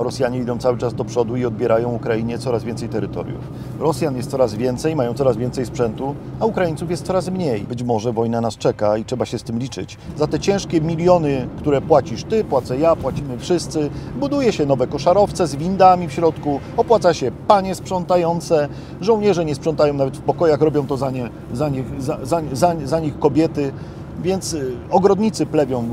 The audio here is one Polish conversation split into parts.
Rosjanie idą cały czas do przodu i odbierają Ukrainie coraz więcej terytoriów. Rosjan jest coraz więcej, mają coraz więcej sprzętu, a Ukraińców jest coraz mniej. Być może wojna nas czeka i trzeba się z tym liczyć. Za te ciężkie miliony, które płacisz ty, płacę ja, płacimy wszyscy, buduje się nowe koszarowce z windami w środku, opłaca się panie sprzątające, żołnierze nie sprzątają nawet w pokojach, robią to za, nie, za, za, za, za nich kobiety. Więc y, ogrodnicy plewią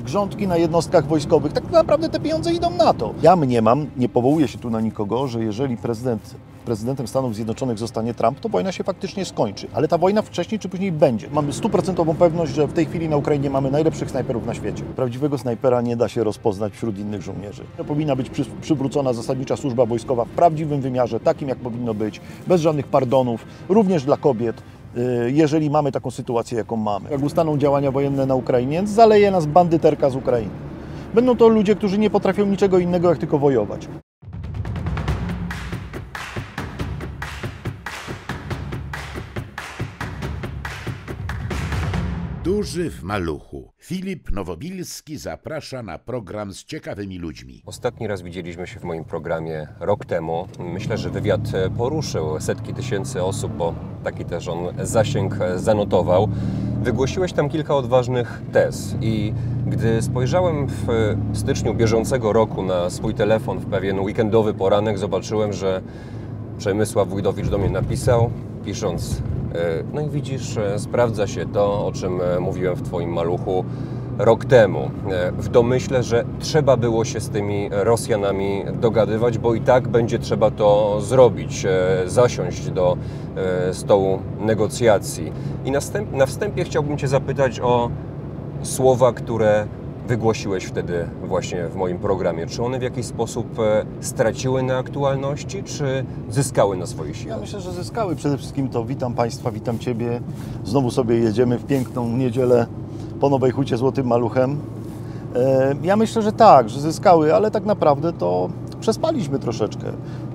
y, grządki na jednostkach wojskowych. Tak naprawdę te pieniądze idą na to. Ja mniemam, nie powołuję się tu na nikogo, że jeżeli prezydent, prezydentem Stanów Zjednoczonych zostanie Trump, to wojna się faktycznie skończy. Ale ta wojna wcześniej czy później będzie. Mamy stuprocentową pewność, że w tej chwili na Ukrainie mamy najlepszych snajperów na świecie. Prawdziwego snajpera nie da się rozpoznać wśród innych żołnierzy. Powinna być przy, przywrócona zasadnicza służba wojskowa w prawdziwym wymiarze, takim jak powinno być, bez żadnych pardonów, również dla kobiet jeżeli mamy taką sytuację, jaką mamy. Jak ustaną działania wojenne na Ukrainie, zaleje nas bandyterka z Ukrainy. Będą to ludzie, którzy nie potrafią niczego innego, jak tylko wojować. Duży w maluchu. Filip Nowobilski zaprasza na program z ciekawymi ludźmi. Ostatni raz widzieliśmy się w moim programie rok temu. Myślę, że wywiad poruszył setki tysięcy osób, bo taki też on zasięg zanotował. Wygłosiłeś tam kilka odważnych tez i gdy spojrzałem w styczniu bieżącego roku na swój telefon w pewien weekendowy poranek, zobaczyłem, że Przemysław Wójdowicz do mnie napisał, pisząc e, no i widzisz, e, sprawdza się to, o czym e, mówiłem w Twoim maluchu rok temu. E, W domyśle, że trzeba było się z tymi Rosjanami dogadywać, bo i tak będzie trzeba to zrobić, e, zasiąść do e, stołu negocjacji. I na wstępie chciałbym Cię zapytać o słowa, które wygłosiłeś wtedy właśnie w moim programie. Czy one w jakiś sposób e, straciły na aktualności, czy zyskały na swojej sile? Ja myślę, że zyskały przede wszystkim to witam Państwa, witam Ciebie. Znowu sobie jedziemy w piękną niedzielę po Nowej Hucie Złotym Maluchem. E, Ja myślę, że tak, że zyskały, ale tak naprawdę to przespaliśmy troszeczkę.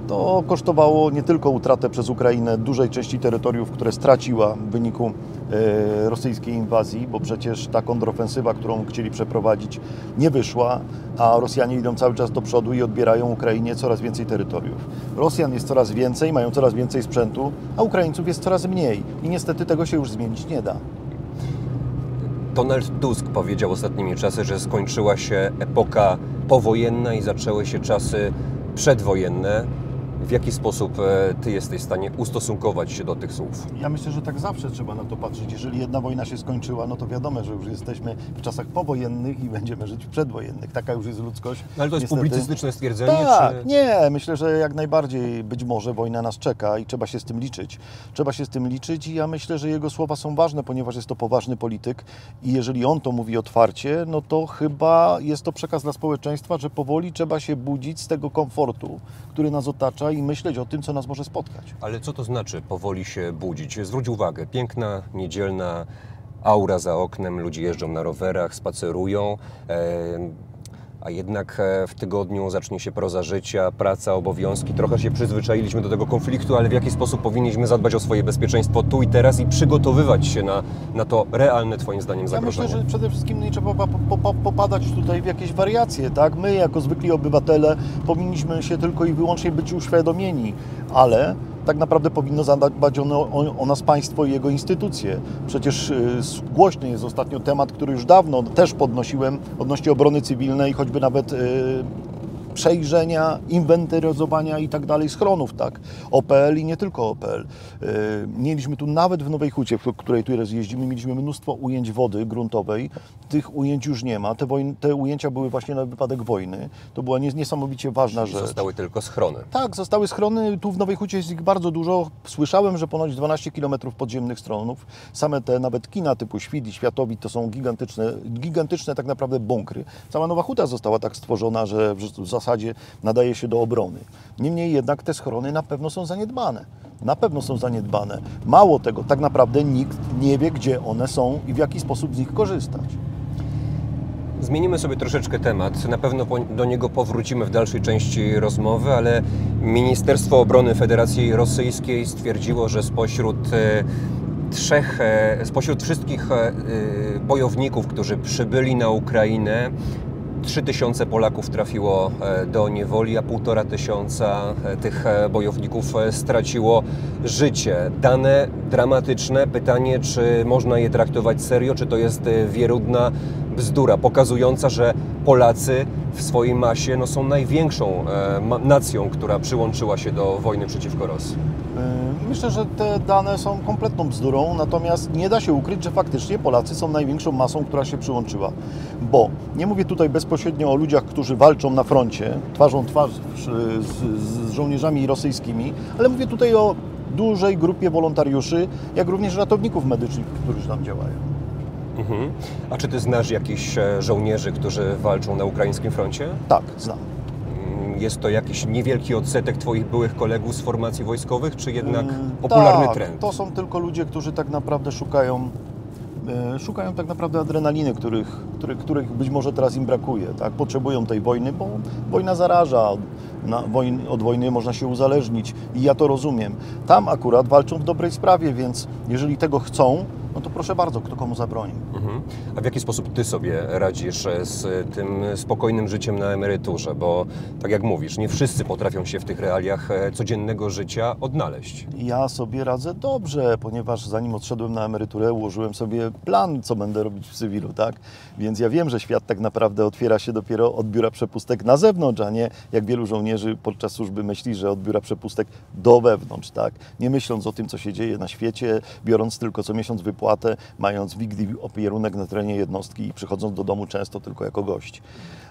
To kosztowało nie tylko utratę przez Ukrainę dużej części terytoriów, które straciła w wyniku e, rosyjskiej inwazji, bo przecież ta kontrofensywa, którą chcieli przeprowadzić, nie wyszła, a Rosjanie idą cały czas do przodu i odbierają Ukrainie coraz więcej terytoriów. Rosjan jest coraz więcej, mają coraz więcej sprzętu, a Ukraińców jest coraz mniej i niestety tego się już zmienić nie da. Donald Tusk powiedział ostatnimi czasy, że skończyła się epoka powojenna i zaczęły się czasy przedwojenne. W jaki sposób e, Ty jesteś w stanie ustosunkować się do tych słów? Ja myślę, że tak zawsze trzeba na to patrzeć. Jeżeli jedna wojna się skończyła, no to wiadomo, że już jesteśmy w czasach powojennych i będziemy żyć w przedwojennych. Taka już jest ludzkość. No, ale to jest Niestety. publicystyczne stwierdzenie? Tak, czy... nie, myślę, że jak najbardziej być może wojna nas czeka i trzeba się z tym liczyć. Trzeba się z tym liczyć i ja myślę, że jego słowa są ważne, ponieważ jest to poważny polityk i jeżeli on to mówi otwarcie, no to chyba jest to przekaz dla społeczeństwa, że powoli trzeba się budzić z tego komfortu, który nas otacza i myśleć o tym, co nas może spotkać. Ale co to znaczy powoli się budzić? Zwróć uwagę, piękna, niedzielna aura za oknem, ludzie jeżdżą na rowerach, spacerują, e, a jednak e, w tygodniu zacznie się proza życia, praca, obowiązki. Trochę się przyzwyczailiśmy do tego konfliktu, ale w jaki sposób powinniśmy zadbać o swoje bezpieczeństwo tu i teraz i przygotowywać się na, na to realne, Twoim zdaniem, Ja zagrożenie? myślę, że przede wszystkim nie trzeba po, po, po, popadać tutaj w jakieś wariacje, tak? My jako zwykli obywatele powinniśmy się tylko i wyłącznie być uświadomieni, ale tak naprawdę powinno zadbać o, o, nas państwo i jego instytucje. Przecież y, głośny jest ostatnio temat, który już dawno też podnosiłem odnośnie obrony cywilnej, choćby nawet y, przejrzenia, inwentaryzowania i tak dalej schronów, tak? OPL i nie tylko OPL. Yy, Mieliśmy tu nawet w Nowej Hucie, w której tu jeździmy, mieliśmy mnóstwo ujęć wody gruntowej. Tych ujęć już nie ma. Te, wojn, te ujęcia były właśnie na wypadek wojny. To była nies- niesamowicie ważna rzecz. Zostały tylko schrony. Tak, zostały schrony. Tu w Nowej Hucie jest ich bardzo dużo. Słyszałem, że ponoć 12 km podziemnych stronów. Same te nawet kina typu Świt i Światowit to są gigantyczne, gigantyczne tak naprawdę bunkry. Cała Nowa Huta została tak stworzona, że w zasadzie nadaje się do obrony. Niemniej jednak te schrony na pewno są zaniedbane. Na pewno są zaniedbane. Mało tego, tak naprawdę nikt nie wie, gdzie one są i w jaki sposób z nich korzystać. Zmienimy sobie troszeczkę temat. Na pewno do niego powrócimy w dalszej części rozmowy, ale Ministerstwo Obrony Federacji Rosyjskiej stwierdziło, że spośród e, trzech, e, spośród wszystkich e, bojowników, którzy przybyli na Ukrainę, 3000 Polaków trafiło e, do niewoli, a półtora tysiąca e, tych e, bojowników straciło życie. Dane dramatyczne. Pytanie, czy można je traktować serio, czy to jest wierutna bzdura, pokazująca, że Polacy w swojej masie no, są największą nacją, która przyłączyła się do wojny przeciwko Rosji. Myślę, że te dane są kompletną bzdurą, natomiast nie da się ukryć, że faktycznie Polacy są największą masą, która się przyłączyła. Bo nie mówię tutaj bezpośrednio o ludziach, którzy walczą na froncie, twarzą twarz z, z, z żołnierzami rosyjskimi, ale mówię tutaj o dużej grupie wolontariuszy, jak również ratowników medycznych, którzy tam działają. Mhm. A czy ty znasz jakichś e, żołnierzy, którzy walczą na ukraińskim froncie? Tak, znam. Mm, Jest to jakiś niewielki odsetek Twoich byłych kolegów z formacji wojskowych, czy jednak Yy, popularny tak, trend? To są tylko ludzie, którzy tak naprawdę szukają, e, szukają tak naprawdę adrenaliny, których, których, których być może teraz im brakuje. Tak? Potrzebują tej wojny, bo wojna zaraża. Na, wojn, od wojny można się uzależnić i ja to rozumiem. Tam akurat walczą w dobrej sprawie, więc jeżeli tego chcą, no to proszę bardzo, kto komu zabroni. Mhm. A w jaki sposób Ty sobie radzisz e, z tym spokojnym życiem na emeryturze? Bo tak jak mówisz, nie wszyscy potrafią się w tych realiach e, codziennego życia odnaleźć. Ja sobie radzę dobrze, ponieważ zanim odszedłem na emeryturę, ułożyłem sobie plan, co będę robić w cywilu, tak? Więc ja wiem, że świat tak naprawdę otwiera się dopiero od biura przepustek na zewnątrz, a nie jak wielu żołnierzy podczas służby myśli, że od biura przepustek do wewnątrz, tak? Nie myśląc o tym, co się dzieje na świecie, biorąc tylko co miesiąc wypłatę, mając wigdy opierunek na terenie jednostki i przychodząc do domu często tylko jako gość.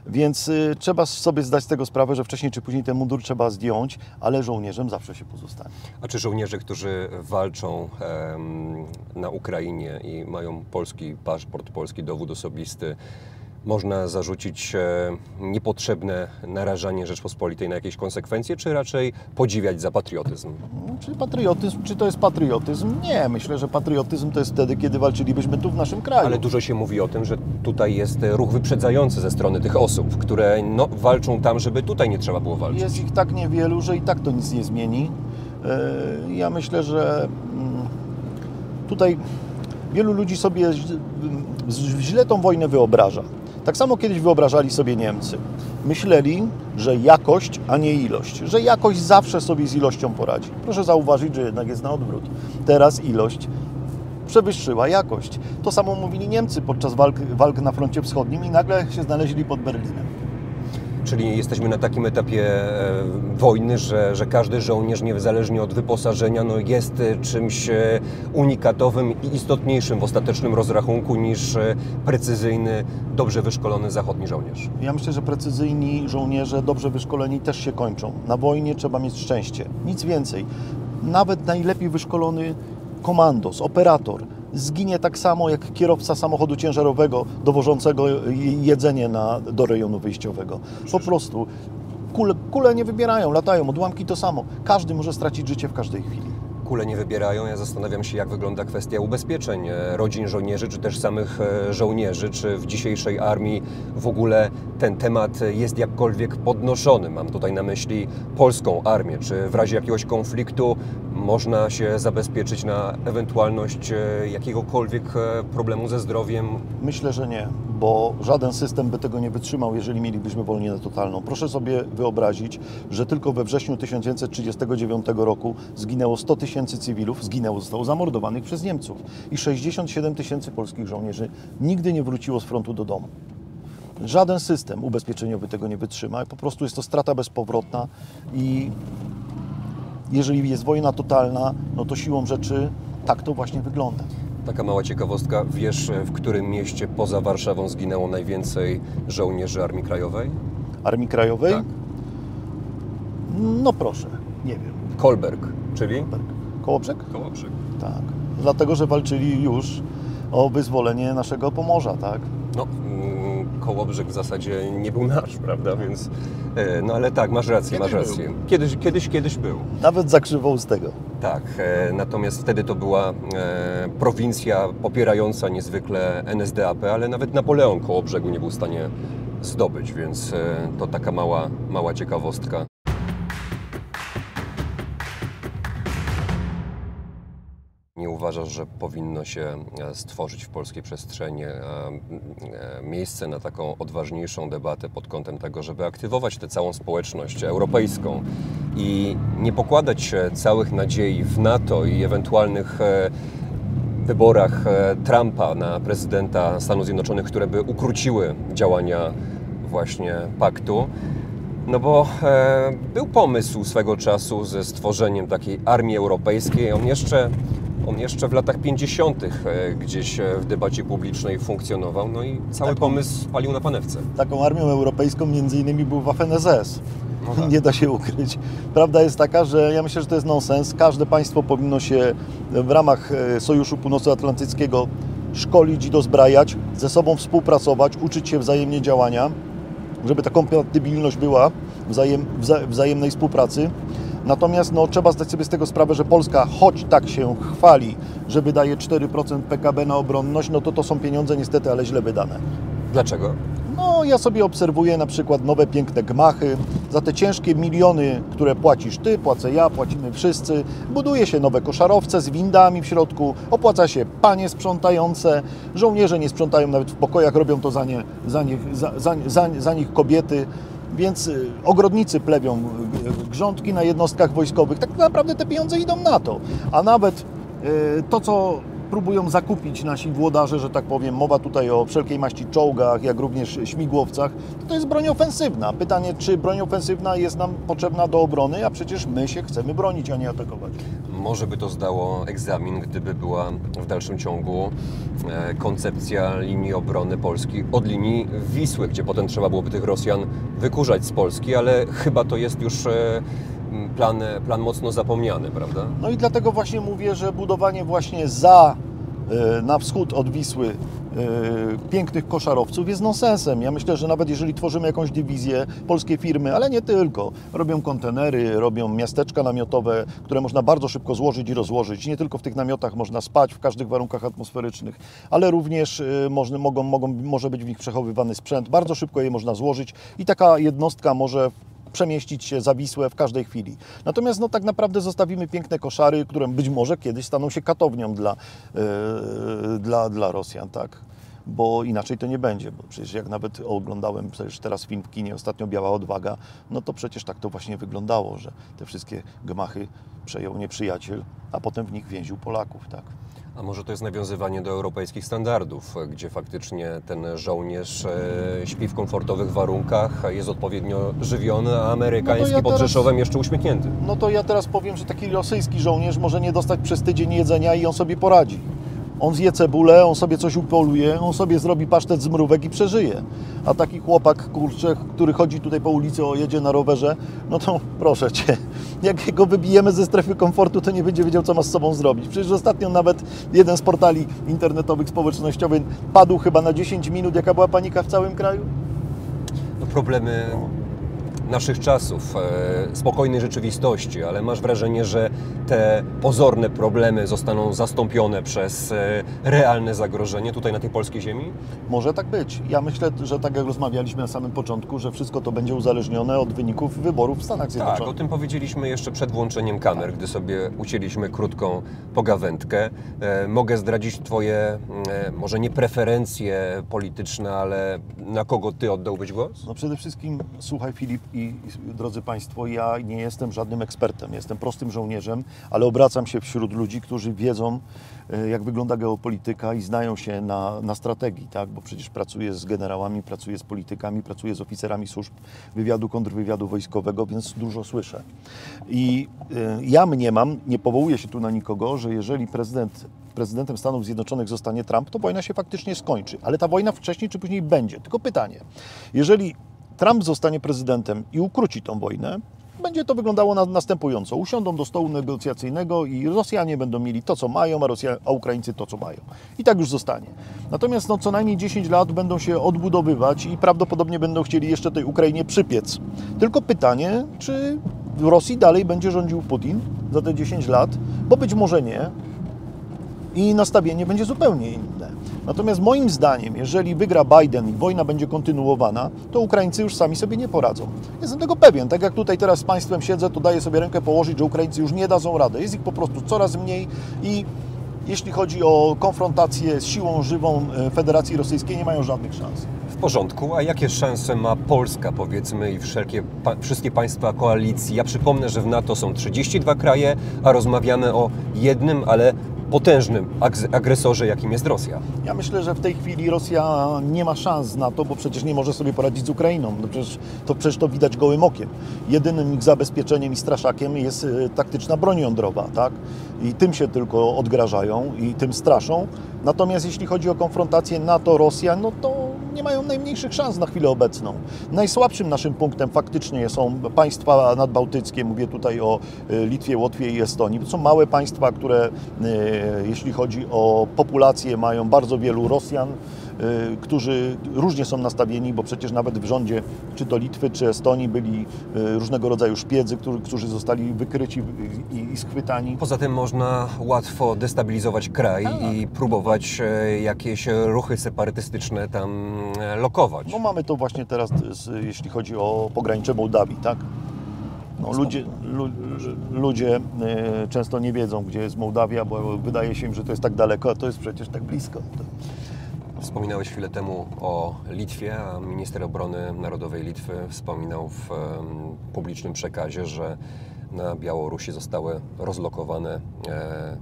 Więc y, trzeba sobie zdać z tego sprawę, że wcześniej czy później ten mundur trzeba zdjąć, ale żołnierzem zawsze się pozostanie. A czy żołnierze, którzy walczą na Ukrainie i mają polski paszport, polski dowód osobisty, można zarzucić e, niepotrzebne narażanie Rzeczpospolitej na jakieś konsekwencje, czy raczej podziwiać za patriotyzm? Czy patriotyzm, czy to jest patriotyzm? Nie, myślę, że patriotyzm to jest wtedy, kiedy walczylibyśmy tu w naszym kraju. Ale dużo się mówi o tym, że tutaj jest e, ruch wyprzedzający ze strony tych osób, które no, walczą tam, żeby tutaj nie trzeba było walczyć. Jest ich tak niewielu, że i tak to nic nie zmieni. E, Ja myślę, że mm, tutaj wielu ludzi sobie źle tą wojnę wyobraża. Tak samo kiedyś wyobrażali sobie Niemcy. Myśleli, że jakość, a nie ilość. Że jakość zawsze sobie z ilością poradzi. Proszę zauważyć, że jednak jest na odwrót. Teraz ilość przewyższyła jakość. To samo mówili Niemcy podczas walk, walk na froncie wschodnim i nagle się znaleźli pod Berlinem. Czyli jesteśmy na takim etapie e, wojny, że, że każdy żołnierz, niezależnie od wyposażenia, no jest e, czymś e, unikatowym i istotniejszym w ostatecznym rozrachunku niż precyzyjny, dobrze wyszkolony zachodni żołnierz. Ja myślę, że precyzyjni żołnierze, dobrze wyszkoleni, też się kończą. Na wojnie trzeba mieć szczęście. Nic więcej. Nawet najlepiej wyszkolony komandos, operator zginie tak samo jak kierowca samochodu ciężarowego dowożącego jedzenie na, do rejonu wyjściowego. Po prostu kule, kule nie wybierają, latają, odłamki to samo. Każdy może stracić życie w każdej chwili. Kule nie wybierają. Ja zastanawiam się, jak wygląda kwestia ubezpieczeń e, rodzin żołnierzy, czy też samych e, żołnierzy. Czy w dzisiejszej armii w ogóle ten temat jest jakkolwiek podnoszony? Mam tutaj na myśli polską armię. Czy w razie jakiegoś konfliktu można się zabezpieczyć na ewentualność e, jakiegokolwiek e, problemu ze zdrowiem? Myślę, że nie, bo żaden system by tego nie wytrzymał, jeżeli mielibyśmy wojnę totalną. Proszę sobie wyobrazić, że tylko we wrześniu 1939 roku zginęło 100 tysięcy cywilów, zginęło, zostało zamordowanych przez Niemców i 67 tysięcy polskich żołnierzy nigdy nie wróciło z frontu do domu. Żaden system ubezpieczeniowy tego nie wytrzyma, po prostu jest to strata bezpowrotna i jeżeli jest wojna totalna, no to siłą rzeczy tak to właśnie wygląda. Taka mała ciekawostka. Wiesz, w którym mieście poza Warszawą zginęło najwięcej żołnierzy Armii Krajowej? Armii Krajowej? Tak. No proszę, nie wiem. Kolberg, czyli? Tak. Kołobrzeg? Kołobrzeg. Tak. Dlatego, że walczyli już o wyzwolenie naszego Pomorza, tak? No, Kołobrzeg w zasadzie nie był nasz, prawda? Więc, e, no ale tak, masz rację, Kiedyś masz rację. Kiedyś, kiedyś, kiedyś był. Nawet zakrzywał z tego. Tak, e, natomiast wtedy to była e, prowincja popierająca niezwykle NSDAP, ale nawet Napoleon Kołobrzegu nie był w stanie zdobyć, więc to taka mała, mała ciekawostka. Nie uważasz, że powinno się e, stworzyć w polskiej przestrzeni e, e, miejsce na taką odważniejszą debatę pod kątem tego, żeby aktywować tę całą społeczność europejską i nie pokładać całych nadziei w NATO i ewentualnych wyborach Trumpa na prezydenta Stanów Zjednoczonych, które by ukróciły działania właśnie paktu. No bo e, był pomysł swego czasu ze stworzeniem takiej armii europejskiej. On jeszcze, on jeszcze w latach 50. E, gdzieś e, w debacie publicznej funkcjonował. No i cały Taką- pomysł palił na panewce. Taką armią europejską między innymi był Waffen-SS. No tak. Nie da się ukryć. Prawda jest taka, że ja myślę, że to jest nonsens. Każde państwo powinno się w ramach e, Sojuszu Północnoatlantyckiego szkolić i dozbrajać, ze sobą współpracować, uczyć się wzajemnie działania, żeby ta kompatybilność była wzajem, wza, wzajemnej współpracy. Natomiast no, trzeba zdać sobie z tego sprawę, że Polska, choć tak się chwali, że wydaje 4% PKB na obronność, no to to są pieniądze niestety, ale źle wydane. Dlaczego? No, ja sobie obserwuję na przykład nowe piękne gmachy. Za te ciężkie miliony, które płacisz ty, płacę ja, płacimy wszyscy, buduje się nowe koszarowce z windami w środku, opłaca się panie sprzątające, żołnierze nie sprzątają nawet w pokojach, robią to za, nie, za, nich, za, za, za, za nich kobiety. Więc y, ogrodnicy plebią y, grządki na jednostkach wojskowych. Tak naprawdę te pieniądze idą na to. A nawet y, to, co próbują zakupić nasi włodarze, że tak powiem, mowa tutaj o wszelkiej maści czołgach, jak również śmigłowcach, to, to jest broń ofensywna. Pytanie, czy broń ofensywna jest nam potrzebna do obrony, a przecież my się chcemy bronić, a nie atakować. Może by to zdało egzamin, gdyby była w dalszym ciągu e, koncepcja linii obrony Polski od linii Wisły, gdzie potem trzeba byłoby tych Rosjan wykurzać z Polski, ale chyba to jest już e, plan, plan mocno zapomniany, prawda? No i dlatego właśnie mówię, że budowanie właśnie za, e, na wschód od Wisły e, pięknych koszarowców jest nonsensem. Ja myślę, że nawet jeżeli tworzymy jakąś dywizję, polskie firmy, ale nie tylko, robią kontenery, robią miasteczka namiotowe, które można bardzo szybko złożyć i rozłożyć. Nie tylko w tych namiotach można spać w każdych warunkach atmosferycznych, ale również e, można, mogą, mogą, może być w nich przechowywany sprzęt. Bardzo szybko je można złożyć i taka jednostka może przemieścić się za Wisłę w każdej chwili. Natomiast no, tak naprawdę zostawimy piękne koszary, które być może kiedyś staną się katownią dla, e, dla, dla Rosjan, tak? Bo inaczej to nie będzie, bo przecież jak nawet oglądałem przecież teraz film w kinie, ostatnio Biała Odwaga, no to przecież tak to właśnie wyglądało, że te wszystkie gmachy przejął nieprzyjaciel, a potem w nich więził Polaków, tak? A może to jest nawiązywanie do europejskich standardów, gdzie faktycznie ten żołnierz e, śpi w komfortowych warunkach, jest odpowiednio żywiony, a amerykański ja pod teraz- Rzeszowem jeszcze uśmiechnięty. No to ja teraz powiem, że taki rosyjski żołnierz może nie dostać przez tydzień jedzenia i on sobie poradzi. On zje cebulę, on sobie coś upoluje, on sobie zrobi pasztet z mrówek i przeżyje. A taki chłopak, kurczę, który chodzi tutaj po ulicy, o jedzie na rowerze, no to proszę Cię, jak go wybijemy ze strefy komfortu, to nie będzie wiedział, co ma z sobą zrobić. Przecież ostatnio nawet jeden z portali internetowych, społecznościowych padł chyba na 10 minut, jaka była panika w całym kraju. no, problemy naszych czasów, e, spokojnej rzeczywistości, ale masz wrażenie, że te pozorne problemy zostaną zastąpione przez e, realne zagrożenie tutaj na tej polskiej ziemi? Może tak być. Ja myślę, że tak jak rozmawialiśmy na samym początku, że wszystko to będzie uzależnione od wyników wyborów w Stanach Tak, Zjednoczonych. o tym powiedzieliśmy jeszcze przed włączeniem kamer, gdy sobie ucięliśmy krótką pogawędkę. E, mogę zdradzić Twoje, może nie preferencje polityczne, ale na kogo Ty oddałbyś głos? No przede wszystkim, słuchaj Filip i, drodzy Państwo, ja nie jestem żadnym ekspertem, jestem prostym żołnierzem, ale obracam się wśród ludzi, którzy wiedzą, e, jak wygląda geopolityka i znają się na, na strategii, tak? bo przecież pracuję z generałami, pracuję z politykami, pracuję z oficerami służb wywiadu, kontrwywiadu wojskowego, więc dużo słyszę. I e, ja mniemam, nie powołuję się tu na nikogo, że jeżeli prezydent prezydentem Stanów Zjednoczonych zostanie Trump, to wojna się faktycznie skończy. Ale ta wojna wcześniej czy później będzie. Tylko pytanie, jeżeli Trump zostanie prezydentem i ukróci tą wojnę, będzie to wyglądało na, następująco. Usiądą do stołu negocjacyjnego i Rosjanie będą mieli to, co mają, a, Rosja, a Ukraińcy to, co mają. I tak już zostanie. Natomiast no, co najmniej 10 lat będą się odbudowywać i prawdopodobnie będą chcieli jeszcze tej Ukrainie przypiec. Tylko pytanie, czy w Rosji dalej będzie rządził Putin za te 10 lat, bo być może nie, i nastawienie będzie zupełnie inne. Natomiast moim zdaniem, jeżeli wygra Biden i wojna będzie kontynuowana, to Ukraińcy już sami sobie nie poradzą. Jestem tego pewien. Tak jak tutaj teraz z Państwem siedzę, to daję sobie rękę położyć, że Ukraińcy już nie dadzą rady. Jest ich po prostu coraz mniej i jeśli chodzi o konfrontację z siłą żywą e, Federacji Rosyjskiej, nie mają żadnych szans. W porządku, a jakie szanse ma Polska, powiedzmy, i wszelkie, pa, wszystkie państwa koalicji? Ja przypomnę, że w NATO są 32 kraje, a rozmawiamy o jednym, ale potężnym ag- agresorze, jakim jest Rosja. Ja myślę, że w tej chwili Rosja nie ma szans na to, bo przecież nie może sobie poradzić z Ukrainą. No przecież, to, przecież to widać gołym okiem. Jedynym ich zabezpieczeniem i straszakiem jest e, taktyczna broń jądrowa, tak? I tym się tylko odgrażają i tym straszą. Natomiast jeśli chodzi o konfrontację NATO-Rosja, no to nie mają najmniejszych szans na chwilę obecną. Najsłabszym naszym punktem faktycznie są państwa nadbałtyckie, mówię tutaj o e, Litwie, Łotwie i Estonii. To są małe państwa, które e, jeśli chodzi o populację mają bardzo wielu Rosjan, którzy różnie są nastawieni, bo przecież nawet w rządzie czy to Litwy, czy Estonii byli e, różnego rodzaju szpiedzy, którzy, zostali wykryci i, schwytani. Poza tym można łatwo destabilizować kraj i próbować e, jakieś ruchy separatystyczne tam e, lokować. No mamy to właśnie teraz, jeśli chodzi o pogranicze Mołdawii, tak? No, ludzie, lu, ludzie e, często nie wiedzą, gdzie jest Mołdawia, bo wydaje się im, że to jest tak daleko, a to jest przecież tak blisko. Wspominałeś chwilę temu o Litwie, a minister obrony narodowej Litwy wspominał w publicznym przekazie, że na Białorusi zostały rozlokowane e,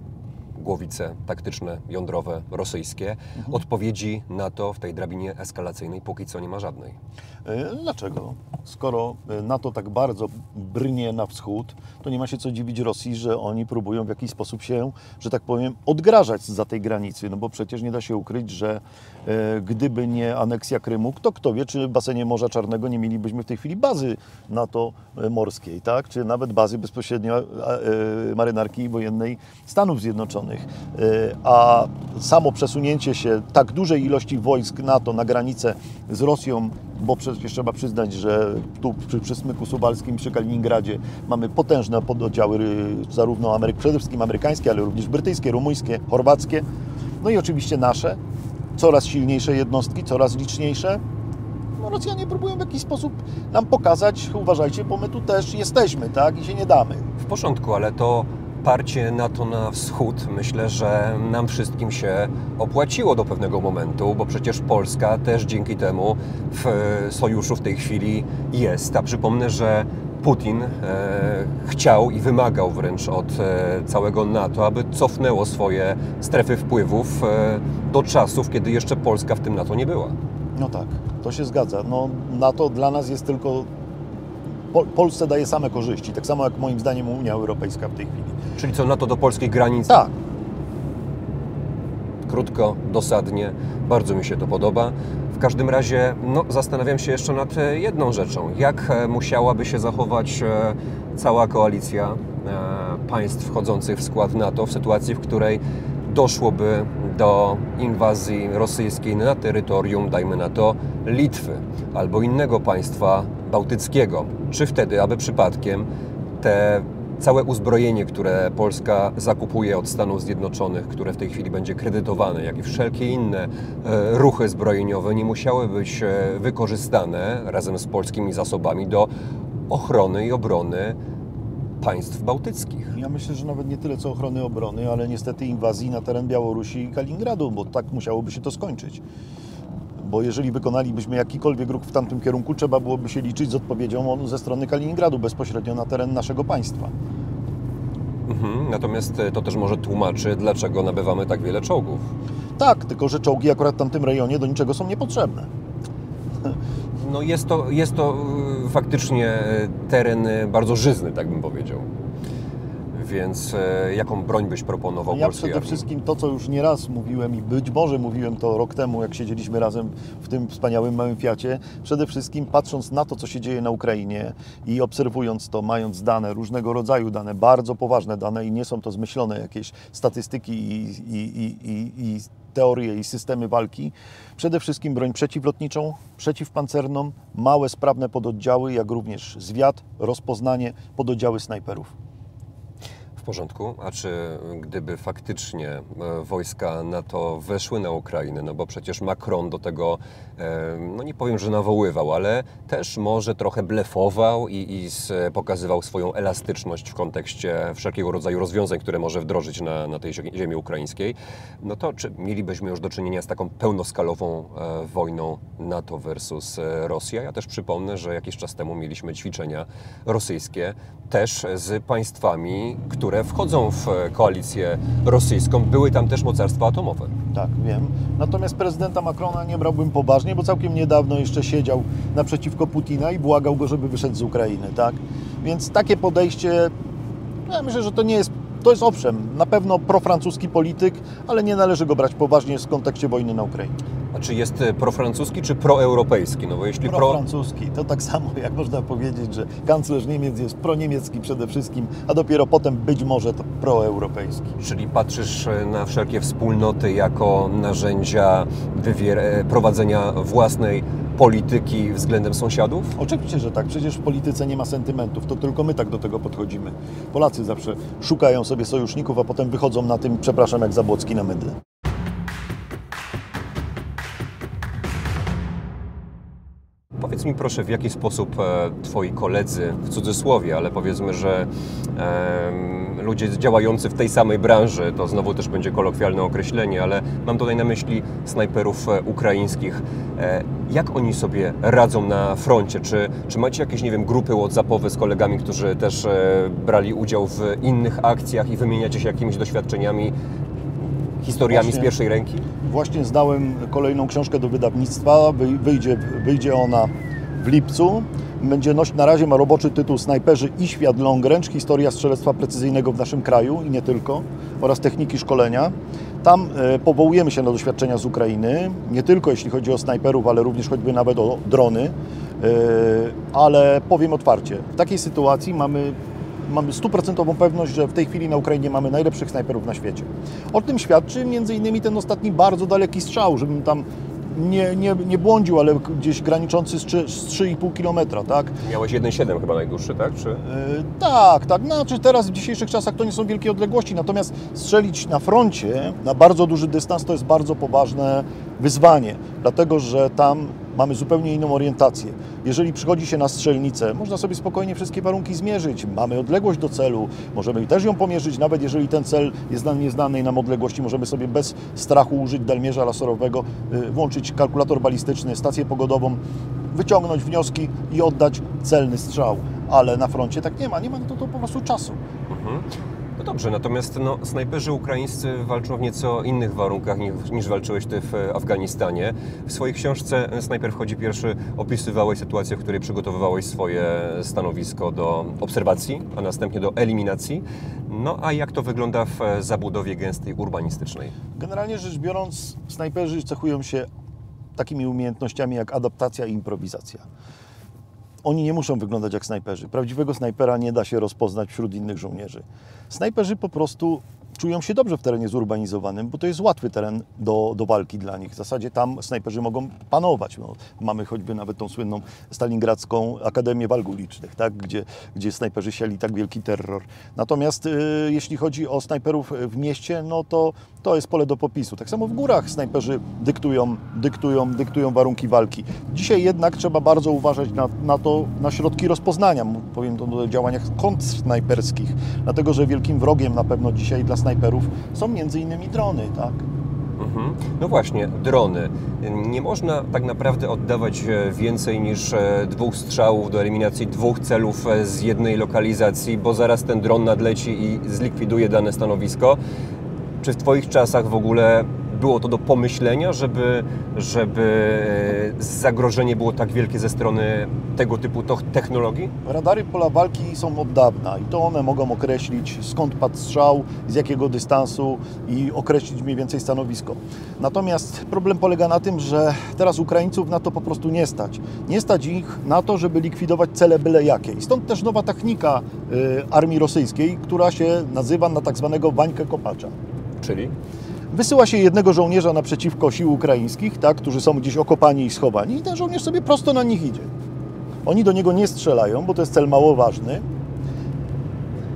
głowice taktyczne, jądrowe, rosyjskie. Odpowiedzi na to w tej drabinie eskalacyjnej póki co nie ma żadnej. E, Dlaczego? Skoro e, NATO tak bardzo brnie na wschód, to nie ma się co dziwić Rosji, że oni próbują w jakiś sposób się, że tak powiem, odgrażać za tej granicy. No bo przecież nie da się ukryć, że e, gdyby nie aneksja Krymu, kto kto wie, czy w basenie Morza Czarnego nie mielibyśmy w tej chwili bazy NATO morskiej, tak? Czy nawet bazy bezpośrednio marynarki wojennej Stanów Zjednoczonych. A samo przesunięcie się tak dużej ilości wojsk NATO na granicę z Rosją bo przecież trzeba przyznać, że tu przy, przy Smyku Suwalskim, przy Kaliningradzie mamy potężne pododdziały y, zarówno Ameryk, przede wszystkim amerykańskie, ale również brytyjskie, rumuńskie, chorwackie, no i oczywiście nasze, coraz silniejsze jednostki, coraz liczniejsze. No Rosjanie próbują w jakiś sposób nam pokazać, uważajcie, bo my tu też jesteśmy, tak, i się nie damy. W porządku, ale to parcie NATO na wschód myślę, że nam wszystkim się opłaciło do pewnego momentu, bo przecież Polska też dzięki temu w sojuszu w tej chwili jest. A przypomnę, że Putin e, chciał i wymagał wręcz od e, całego NATO, aby cofnęło swoje strefy wpływów e, do czasów, kiedy jeszcze Polska w tym NATO nie była. No tak, to się zgadza. No, NATO dla nas jest tylko. Pol- Polsce daje same korzyści, tak samo jak moim zdaniem Unia Europejska w tej chwili. Czyli co NATO do polskich granic Tak, krótko, dosadnie. Bardzo mi się to podoba. W każdym razie no, zastanawiam się jeszcze nad e, jedną rzeczą. Jak e, musiałaby się zachować e, cała koalicja państw wchodzących w skład NATO w sytuacji, w której doszłoby do inwazji rosyjskiej na terytorium, dajmy na to, Litwy albo innego państwa bałtyckiego. Czy wtedy, aby przypadkiem te całe uzbrojenie, które Polska zakupuje od Stanów Zjednoczonych, które w tej chwili będzie kredytowane, jak i wszelkie inne e, ruchy zbrojeniowe, nie musiały być e, wykorzystane razem z polskimi zasobami do ochrony i obrony państw bałtyckich. ja myślę, że nawet nie tyle co ochrony obrony, ale niestety inwazji na teren Białorusi i Kaliningradu, bo tak musiałoby się to skończyć. Bo jeżeli wykonalibyśmy jakikolwiek ruch w tamtym kierunku, trzeba byłoby się liczyć z odpowiedzią ze strony Kaliningradu bezpośrednio na teren naszego państwa. Mhm. Natomiast e, to też może tłumaczy, dlaczego nabywamy tak wiele czołgów. Tak, tylko że czołgi akurat w tamtym rejonie do niczego są niepotrzebne. No jest to, jest to y, faktycznie y, teren y, bardzo żyzny, tak bym powiedział. Więc jaką broń byś proponował Ja polskiej przede armii? wszystkim to, co już nieraz mówiłem i być może mówiłem to rok temu, jak siedzieliśmy razem w tym wspaniałym małym Fiacie, przede wszystkim patrząc na to, co się dzieje na Ukrainie i obserwując to, mając dane, różnego rodzaju dane, bardzo poważne dane i nie są to zmyślone jakieś statystyki i, i, i, i, i teorie i systemy walki, przede wszystkim broń przeciwlotniczą, przeciwpancerną, małe, sprawne pododdziały, jak również zwiat, rozpoznanie, pododdziały snajperów. W porządku. A czy gdyby faktycznie e, wojska NATO weszły na Ukrainę, no bo przecież Macron do tego, e, no nie powiem, że nawoływał, ale też może trochę blefował i, i pokazywał swoją elastyczność w kontekście wszelkiego rodzaju rozwiązań, które może wdrożyć na, na tej zie- ziemi ukraińskiej, no to czy mielibyśmy już do czynienia z taką pełnoskalową e, wojną NATO versus Rosja? Ja też przypomnę, że jakiś czas temu mieliśmy ćwiczenia rosyjskie też z państwami, które wchodzą w e, koalicję rosyjską. Były tam też mocarstwa atomowe. Tak, wiem. Natomiast prezydenta Macrona nie brałbym poważnie, bo całkiem niedawno jeszcze siedział naprzeciwko Putina i błagał go, żeby wyszedł z Ukrainy, tak? Więc takie podejście, ja myślę, że to nie jest, to jest owszem, na pewno profrancuski polityk, ale nie należy go brać poważnie w kontekście wojny na Ukrainie. A czy jest e, profrancuski czy proeuropejski? No bo jeśli pro... Profrancuski, to tak samo jak można powiedzieć, że kanclerz Niemiec jest proniemiecki przede wszystkim, a dopiero potem być może to proeuropejski. Czyli patrzysz e, na wszelkie wspólnoty jako narzędzia wywier- e, prowadzenia własnej polityki względem sąsiadów? Oczywiście, że tak. Przecież w polityce nie ma sentymentów. To tylko my tak do tego podchodzimy. Polacy zawsze szukają sobie sojuszników, a potem wychodzą na tym, przepraszam, jak Zabłocki na mydle. Powiedz mi proszę, w jaki sposób e, Twoi koledzy, w cudzysłowie, ale powiedzmy, że em, ludzie działający w tej samej branży, to znowu też będzie kolokwialne określenie, ale mam tutaj na myśli snajperów e, ukraińskich. E, jak oni sobie radzą na froncie? Czy, czy macie jakieś, nie wiem, grupy whatsappowe z kolegami, którzy też e, brali udział w innych akcjach i wymieniacie się jakimiś doświadczeniami, historiami Właśnie. z pierwszej ręki? Właśnie zdałem kolejną książkę do wydawnictwa. Wy- Wyjdzie, wyjdzie ona w lipcu. Będzie nosić, na razie ma roboczy tytuł Snajperzy i świat long range, historia strzelectwa precyzyjnego w naszym kraju i nie tylko, oraz techniki szkolenia. Tam e, powołujemy się na doświadczenia z Ukrainy, nie tylko jeśli chodzi o snajperów, ale również choćby nawet o drony. E, ale powiem otwarcie, w takiej sytuacji mamy mamy stuprocentową pewność, że w tej chwili na Ukrainie mamy najlepszych snajperów na świecie. O tym świadczy między innymi ten ostatni bardzo daleki strzał, żebym tam nie, nie, nie błądził, ale gdzieś graniczący z, trzy- z 3,5 km, tak? Miałeś 1,7 chyba najdłuższy, tak? Czy... Yy, tak, tak. Znaczy teraz w dzisiejszych czasach to nie są wielkie odległości, natomiast strzelić na froncie na bardzo duży dystans to jest bardzo poważne wyzwanie, dlatego że tam mamy zupełnie inną orientację. Jeżeli przychodzi się na strzelnicę, można sobie spokojnie wszystkie warunki zmierzyć. Mamy odległość do celu, możemy też ją pomierzyć, nawet jeżeli ten cel jest nam nieznany i nam odległości, możemy sobie bez strachu użyć dalmierza laserowego, yy, włączyć kalkulator balistyczny, stację pogodową, wyciągnąć wnioski i oddać celny strzał. Ale na froncie tak nie ma, nie ma na to, to po prostu czasu. Mhm. No dobrze, natomiast no, snajperzy ukraińscy walczą w nieco innych warunkach niż, niż walczyłeś ty w e, Afganistanie. W swojej książce Snajper wchodzi pierwszy opisywałeś sytuację, w której przygotowywałeś swoje stanowisko do obserwacji, a następnie do eliminacji. No a jak to wygląda w e, zabudowie gęstej urbanistycznej? Generalnie rzecz biorąc, snajperzy cechują się takimi umiejętnościami jak adaptacja i improwizacja. Oni nie muszą wyglądać jak snajperzy. Prawdziwego snajpera nie da się rozpoznać wśród innych żołnierzy. Snajperzy po prostu czują się dobrze w terenie zurbanizowanym, bo to jest łatwy teren do, do walki dla nich. W zasadzie tam snajperzy mogą panować. No, mamy choćby nawet tą słynną Stalingradzką Akademię Walk Ulicznych, tak? gdzie, gdzie snajperzy siali tak wielki terror. Natomiast y, jeśli chodzi o snajperów w mieście, no to to jest pole do popisu. Tak samo w górach snajperzy dyktują, dyktują, dyktują warunki walki. Dzisiaj jednak trzeba bardzo uważać na, na to, na środki rozpoznania, powiem to do działaniach kontrsnajperskich, dlatego że wielkim wrogiem na pewno dzisiaj dla snajperów są między innymi drony, tak? Mhm. No właśnie, drony. Nie można tak naprawdę oddawać e, więcej niż e, dwóch strzałów do eliminacji dwóch celów e, z jednej lokalizacji, bo zaraz ten dron nadleci i zlikwiduje dane stanowisko. Czy w Twoich czasach w ogóle było to do pomyślenia, żeby, żeby e, zagrożenie było tak wielkie ze strony tego typu technologii? Radary pola walki są od dawna i to one mogą określić skąd padł strzał, z jakiego dystansu i określić mniej więcej stanowisko. Natomiast problem polega na tym, że teraz Ukraińców na to po prostu nie stać. Nie stać ich na to, żeby likwidować cele byle jakie. Stąd też nowa technika y, armii rosyjskiej, która się nazywa na tak zwanego wańkę kopacza. Czyli? Wysyła się jednego żołnierza naprzeciwko sił ukraińskich, tak, którzy są gdzieś okopani i schowani, i ten żołnierz sobie prosto na nich idzie. Oni do niego nie strzelają, bo to jest cel mało ważny.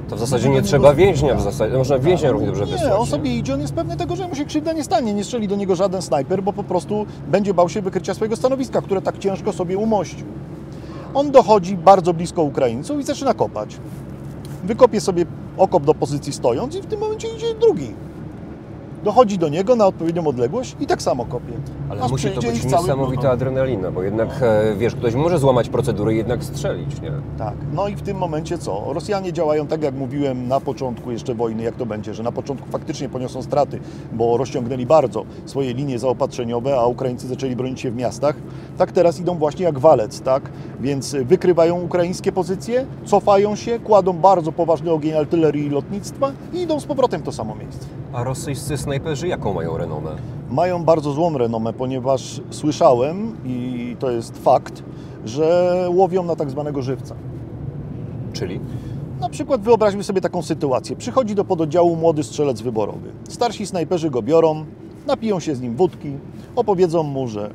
To w zasadzie nie trzeba więźnia, w zasadzie można więźnia równie dobrze nie, wysłać. on sobie idzie, on jest pewny tego, że mu się krzywda nie stanie. Nie strzeli do niego żaden snajper, bo po prostu będzie bał się wykrycia swojego stanowiska, które tak ciężko sobie umościł. On dochodzi bardzo blisko Ukraińców i zaczyna kopać. Wykopie sobie okop do pozycji stojąc i w tym momencie idzie drugi. Dochodzi do niego na odpowiednią odległość i tak samo kopie. Ale Aż musi to być niesamowita adrenalina, bo jednak, e, wiesz, ktoś może złamać procedurę i jednak strzelić, nie? Tak. No i w tym momencie co? Rosjanie działają tak, jak mówiłem na początku jeszcze wojny, jak to będzie, że na początku faktycznie poniosą straty, bo rozciągnęli bardzo swoje linie zaopatrzeniowe, a Ukraińcy zaczęli bronić się w miastach. Tak teraz idą właśnie jak walec, tak? Więc wykrywają ukraińskie pozycje, cofają się, kładą bardzo poważny ogień artylerii i lotnictwa i idą z powrotem w to samo miejsce. A rosyjscy snajperzy jaką mają renomę? Mają bardzo złą renomę, ponieważ słyszałem, i to jest fakt, że łowią na tak zwanego żywca. Czyli? Na przykład wyobraźmy sobie taką sytuację. Przychodzi do pododdziału młody strzelec wyborowy. Starsi snajperzy go biorą, napiją się z nim wódki, opowiedzą mu, że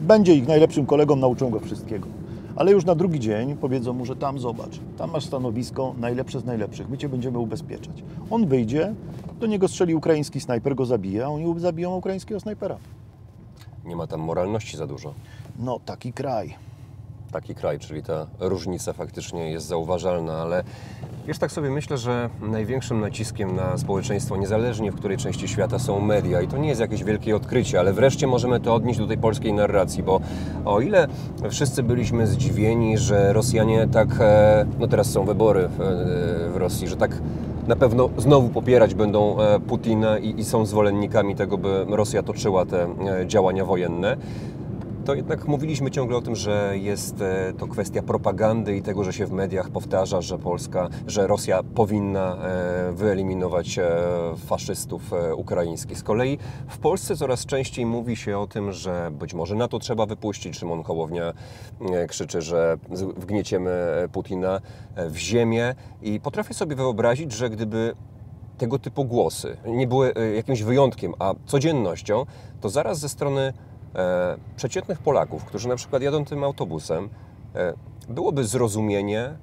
będzie ich najlepszym kolegą, nauczą go wszystkiego. Ale już na drugi dzień powiedzą mu, że tam zobacz, tam masz stanowisko najlepsze z najlepszych, my cię będziemy ubezpieczać. On wyjdzie, do niego strzeli ukraiński snajper, go zabije, a oni zabiją ukraińskiego snajpera. Nie ma tam moralności za dużo. No, taki kraj. Taki kraj, czyli ta różnica faktycznie jest zauważalna, ale wiesz, tak sobie myślę, że największym naciskiem na społeczeństwo, niezależnie w której części świata są media, i to nie jest jakieś wielkie odkrycie, ale wreszcie możemy to odnieść do tej polskiej narracji, bo o ile wszyscy byliśmy zdziwieni, że Rosjanie tak, e, no teraz są wybory w, e, w Rosji, że tak na pewno znowu popierać będą e, Putina i, i są zwolennikami tego, by Rosja toczyła te e, działania wojenne, to jednak mówiliśmy ciągle o tym, że jest e, to kwestia propagandy i tego, że się w mediach powtarza, że Polska, że Rosja powinna e, wyeliminować e, faszystów ukraińskich. Z kolei w Polsce coraz częściej mówi się o tym, że być może NATO trzeba wypuścić. Szymon Hołownia krzyczy, że wgnieciemy Putina w ziemię i potrafię sobie wyobrazić, że gdyby tego typu głosy nie były jakimś wyjątkiem, a codziennością, to zaraz ze strony przeciętnych Polaków, którzy na przykład jadą tym autobusem, e, byłoby zrozumienie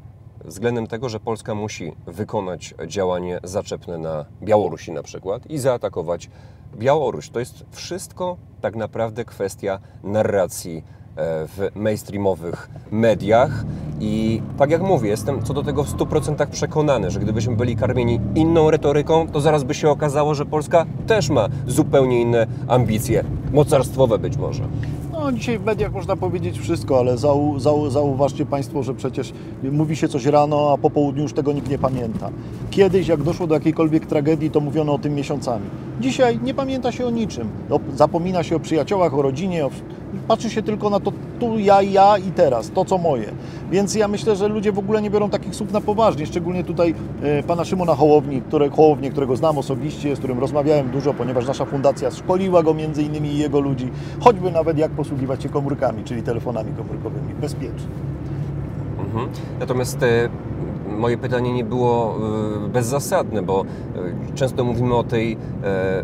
względem tego, że Polska musi wykonać działanie zaczepne na Białorusi na przykład i zaatakować Białoruś. To jest wszystko tak naprawdę kwestia narracji e, w mainstreamowych mediach i tak jak mówię, jestem co do tego w 100% przekonany, że gdybyśmy byli karmieni inną retoryką, to zaraz by się okazało, że Polska też ma zupełnie inne ambicje, mocarstwowe być może. No, dzisiaj w mediach można powiedzieć wszystko, ale zau, zau, zauważcie Państwo, że przecież mówi się coś rano, a po południu już tego nikt nie pamięta. Kiedyś, jak doszło do jakiejkolwiek tragedii, to mówiono o tym miesiącami. Dzisiaj nie pamięta się o niczym. O, zapomina się o przyjaciołach, o rodzinie, o, patrzy się tylko na to tu, ja, ja i teraz, to co moje. Więc ja myślę, że ludzie w ogóle nie biorą takich słów na poważnie, szczególnie tutaj e, pana Szymona Hołowni, które, Hołownię, którego znam osobiście, z którym rozmawiałem dużo, ponieważ nasza fundacja szkoliła go między innymi i jego ludzi, choćby nawet jak posługiwać się komórkami, czyli telefonami komórkowymi, bezpiecznie. Mhm. Natomiast e, moje pytanie nie było e, bezzasadne, bo e, często mówimy o tej e,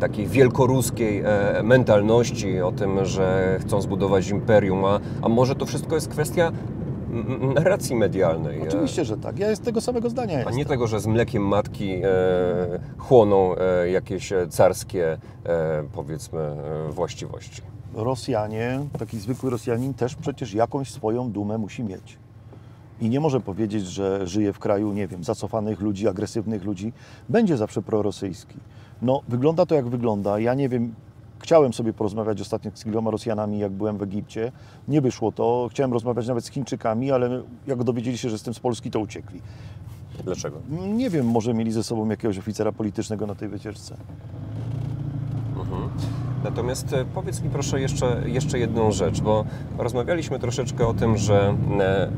takiej wielkoruskiej mentalności, o tym, że chcą zbudować imperium, a, a może to wszystko jest kwestia narracji medialnej. Oczywiście, że tak. Ja jest tego samego zdania A jestem. nie tego, że z mlekiem matki e, chłoną e, jakieś carskie, e, powiedzmy, właściwości. Rosjanie, taki zwykły Rosjanin też przecież jakąś swoją dumę musi mieć. I nie może powiedzieć, że żyje w kraju, nie wiem, zacofanych ludzi, agresywnych ludzi. Będzie zawsze prorosyjski. No, wygląda to jak wygląda. Ja nie wiem, chciałem sobie porozmawiać ostatnio z kilkoma Rosjanami, jak byłem w Egipcie. Nie wyszło to. Chciałem rozmawiać nawet z Chińczykami, ale jak dowiedzieli się, że jestem z Polski, to uciekli. Dlaczego? Nie wiem, może mieli ze sobą jakiegoś oficera politycznego na tej wycieczce. Mhm. Natomiast e, powiedz mi proszę jeszcze, jeszcze jedną rzecz, bo rozmawialiśmy troszeczkę o tym, że e,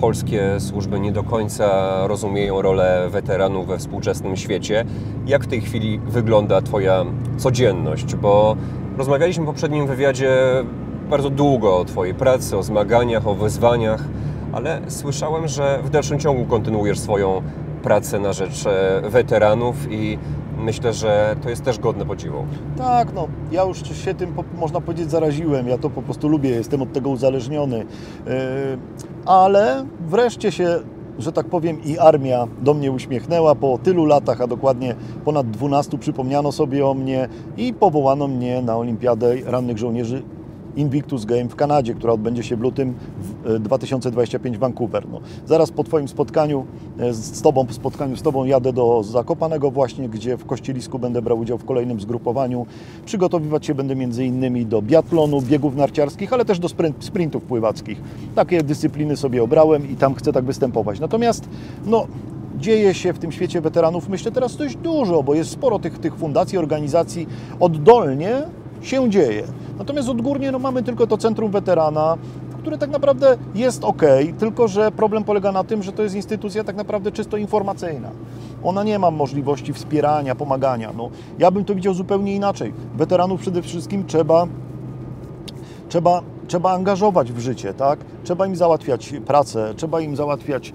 polskie służby nie do końca rozumieją rolę weteranów we współczesnym świecie. Jak w tej chwili wygląda Twoja codzienność? Bo rozmawialiśmy w poprzednim wywiadzie bardzo długo o Twojej pracy, o zmaganiach, o wyzwaniach, ale słyszałem, że w dalszym ciągu kontynuujesz swoją pracę na rzecz e, weteranów i myślę, że to jest też godne podziwu. Tak, no, ja już się tym, można powiedzieć, zaraziłem. Ja to po prostu lubię, jestem od tego uzależniony. Yy, ale wreszcie się że tak powiem, i armia do mnie uśmiechnęła po tylu latach, a dokładnie ponad 12 przypomniano sobie o mnie i powołano mnie na Olimpiadę Rannych Żołnierzy Invictus Game w Kanadzie, która odbędzie się w lutym w e, 2025 w Vancouver. No, zaraz po Twoim spotkaniu e, z Tobą, po spotkaniu z Tobą jadę do Zakopanego właśnie, gdzie w Kościelisku będę brał udział w kolejnym zgrupowaniu. Przygotowywać się będę między innymi do biatlonu, biegów narciarskich, ale też do sprint, sprintów pływackich. Takie dyscypliny sobie obrałem i tam chcę tak występować. Natomiast, no, dzieje się w tym świecie weteranów, myślę teraz dość dużo, bo jest sporo tych, tych fundacji, organizacji oddolnie się dzieje. Natomiast odgórnie no, mamy tylko to Centrum Weterana, które tak naprawdę jest ok, tylko że problem polega na tym, że to jest instytucja tak naprawdę czysto informacyjna. Ona nie ma możliwości wspierania, pomagania. No, ja bym to widział zupełnie inaczej. Weteranów przede wszystkim trzeba trzeba, trzeba angażować w życie, tak? Trzeba im załatwiać pracę, trzeba im załatwiać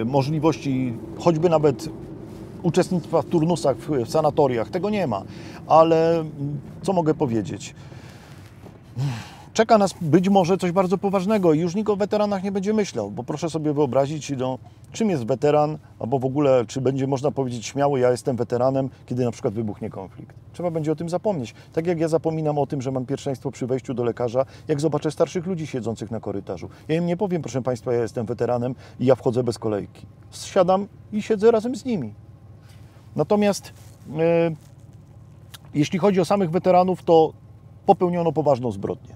e, możliwości choćby nawet uczestnictwa w turnusach, w, sanatoriach. Tego nie ma. Ale mm, co mogę powiedzieć? Czeka nas być może coś bardzo poważnego i już nikt o weteranach nie będzie myślał, bo proszę sobie wyobrazić, no, czym jest weteran, albo w ogóle, czy będzie można powiedzieć śmiało, ja jestem weteranem, kiedy na przykład wybuchnie konflikt. Trzeba będzie o tym zapomnieć. Tak jak ja zapominam o tym, że mam pierwszeństwo przy wejściu do lekarza, jak zobaczę starszych ludzi siedzących na korytarzu. Ja im nie powiem, proszę Państwa, ja jestem weteranem i ja wchodzę bez kolejki. Siadam i siedzę razem z nimi. Natomiast e, jeśli chodzi o samych weteranów, to popełniono poważną zbrodnię.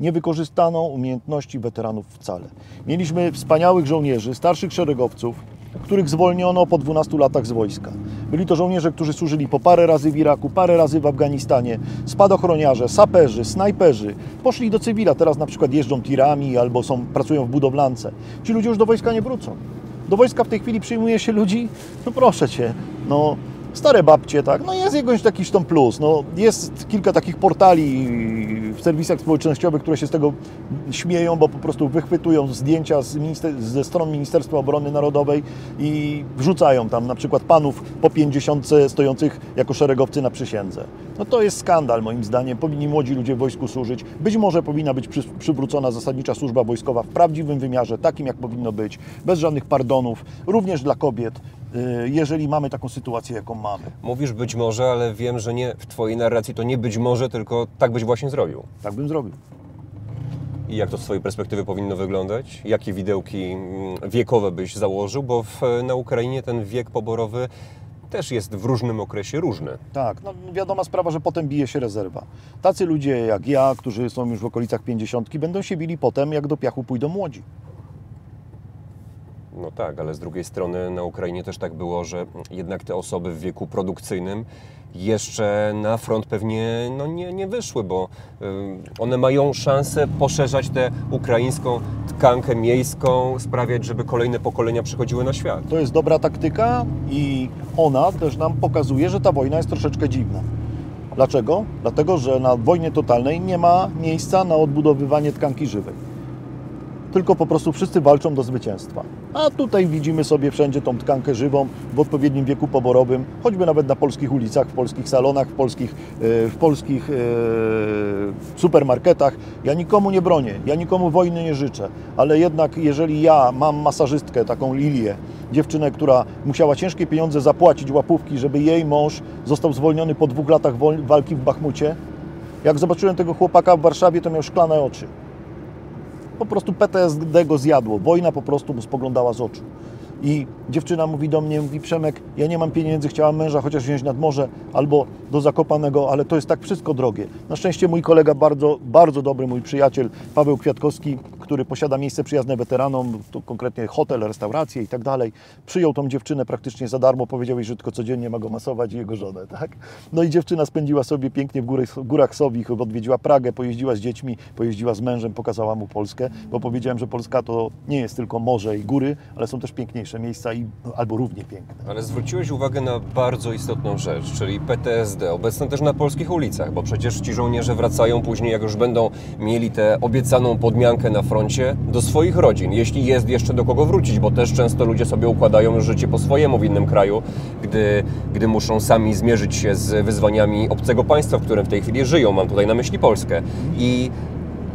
Nie wykorzystano umiejętności weteranów wcale. Mieliśmy wspaniałych żołnierzy, starszych szeregowców, których zwolniono po 12 latach z wojska. Byli to żołnierze, którzy służyli po parę razy w Iraku, parę razy w Afganistanie, spadochroniarze, saperzy, snajperzy. Poszli do cywila, teraz na przykład jeżdżą tirami albo są, pracują w budowlance. Ci ludzie już do wojska nie wrócą. Do wojska w tej chwili przyjmuje się ludzi, no proszę Cię, no stare babcie, tak, no jest jakiś tam plus, no jest kilka takich portali w serwisach społecznościowych, które się z tego śmieją, bo po prostu wychwytują zdjęcia z ze stron Ministerstwa Obrony Narodowej i wrzucają tam na przykład panów po 50 stojących jako szeregowcy na przysiędze. No to jest skandal moim zdaniem, powinni młodzi ludzie w wojsku służyć, być może powinna być przy, przywrócona zasadnicza służba wojskowa w prawdziwym wymiarze, takim jak powinno być, bez żadnych pardonów, również dla kobiet, jeżeli mamy taką sytuację, jaką mamy. Mówisz być może, ale wiem, że nie w Twojej narracji to nie być może, tylko tak byś właśnie zrobił. Tak bym zrobił. I jak to z Twojej perspektywy powinno wyglądać? Jakie widełki mm, wiekowe byś założył? Bo w, na Ukrainie ten wiek poborowy też jest w różnym okresie różny. Tak, no wiadoma sprawa, że potem bije się rezerwa. Tacy ludzie jak ja, którzy są już w okolicach 50, będą się bili potem, jak do piachu pójdą młodzi. No tak, ale z drugiej strony na Ukrainie też tak było, że jednak te osoby w wieku produkcyjnym jeszcze na front pewnie no, nie, nie wyszły, bo y, one mają szansę poszerzać tę ukraińską tkankę miejską, sprawiać, żeby kolejne pokolenia przychodziły na świat. To jest dobra taktyka i ona też nam pokazuje, że ta wojna jest troszeczkę dziwna. Dlaczego? Dlatego, że na wojnie totalnej nie ma miejsca na odbudowywanie tkanki żywej. Tylko po prostu wszyscy walczą do zwycięstwa. A tutaj widzimy sobie wszędzie tą tkankę żywą w odpowiednim wieku poborowym, choćby nawet na polskich ulicach, w polskich salonach, w polskich, e, w polskich e, supermarketach. Ja nikomu nie bronię, ja nikomu wojny nie życzę, ale jednak jeżeli ja mam masażystkę, taką Lilię, dziewczynę, która musiała ciężkie pieniądze zapłacić łapówki, żeby jej mąż został zwolniony po dwóch latach walki w Bachmucie, jak zobaczyłem tego chłopaka w Warszawie, to miał szklane oczy po prostu PTSD go zjadło. Wojna po prostu mu spoglądała z oczu. I dziewczyna mówi do mnie, mówi Przemek, ja nie mam pieniędzy, chciałam męża chociaż wziąć nad morze albo do Zakopanego, ale to jest tak wszystko drogie. Na szczęście mój kolega, bardzo, bardzo dobry mój przyjaciel, Paweł Kwiatkowski, który posiada miejsce przyjazne weteranom, to konkretnie hotel, restaurację i tak dalej, przyjął tą dziewczynę praktycznie za darmo, powiedział jej, że tylko codziennie ma go masować i jego żonę, tak? No i dziewczyna spędziła sobie pięknie w góry, górach Sowich, odwiedziła Pragę, pojeździła z dziećmi, pojeździła z mężem, pokazała mu Polskę, bo powiedziałem, że Polska to nie jest tylko morze i góry, ale są też piękniejsze miejsca i albo równie piękne. Ale zwróciłeś uwagę na bardzo istotną rzecz, czyli PTSD, obecne też na polskich ulicach, bo przecież ci żołnierze wracają później, jak już będą mieli tę obiecaną podmiankę na froncie, do swoich rodzin, jeśli jest jeszcze do kogo wrócić, bo też często ludzie sobie układają życie po swojemu w innym kraju, gdy, gdy muszą sami zmierzyć się z wyzwaniami obcego państwa, w którym w tej chwili żyją. Mam tutaj na myśli Polskę. I